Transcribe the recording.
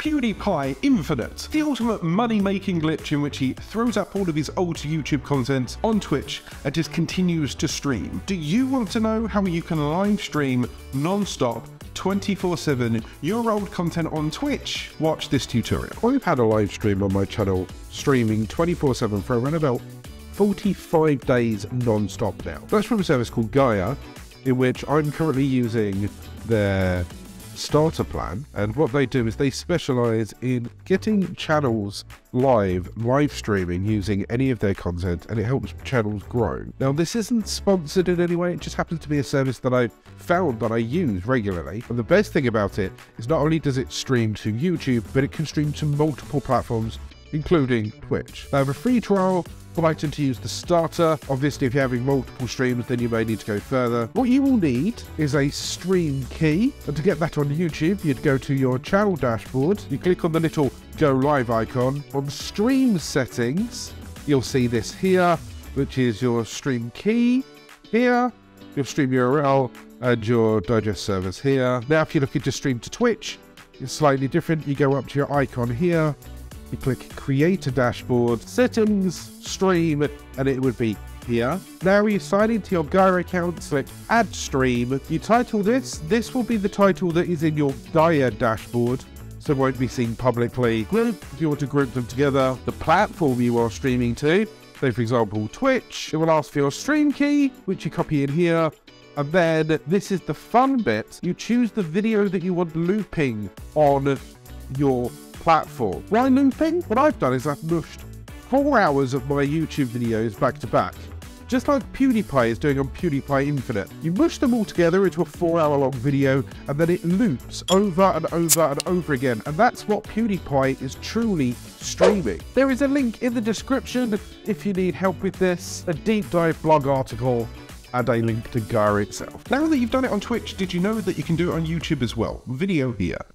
PewDiePie Infinite, the ultimate money-making glitch in which he throws up all of his old YouTube content on Twitch and just continues to stream. Do you want to know how you can live stream non-stop 24-7 your old content on Twitch? Watch this tutorial. I've had a live stream on my channel streaming 24-7 for around about 45 days non-stop now. That's from a service called Gyre, in which I'm currently using their starter plan and what they do is they specialize in getting channels live live streaming using any of their content and it helps channels grow. Now this isn't sponsored in any way it just happens to be a service that i found that i use regularly and the best thing about it is not only does it stream to youtube but it can stream to multiple platforms including twitch they have a free trial Brighton to use the starter. Obviously, if you're having multiple streams, then you may need to go further. What you will need is a stream key. And to get that on YouTube, you'd go to your channel dashboard. You click on the little go live icon. On stream settings, you'll see this here, which is your stream key here, your stream URL, and your digest servers here. Now, if you're looking to stream to Twitch, it's slightly different. You go up to your icon here, you click create a dashboard, settings, stream, and it would be here. Now you sign into your Gyre account, select add stream. You title this, this will be the title that is in your Gyre dashboard so won't be seen publicly. Group, if you want to group them together, the platform you are streaming to, so for example Twitch, it will ask for your stream key, which you copy in here, and then this is the fun bit, you choose the video that you want looping on your platform. Why looping? What I've done is I've mushed four hours of my YouTube videos back to back. Just like PewDiePie is doing on PewDiePie Infinite. You mush them all together into a four hour long video and then it loops over and over and over again. And that's what PewDiePie is truly streaming. There is a link in the description if you need help with this, a deep dive blog article and a link to Gyre itself. Now that you've done it on Twitch, did you know that you can do it on YouTube as well? Video here.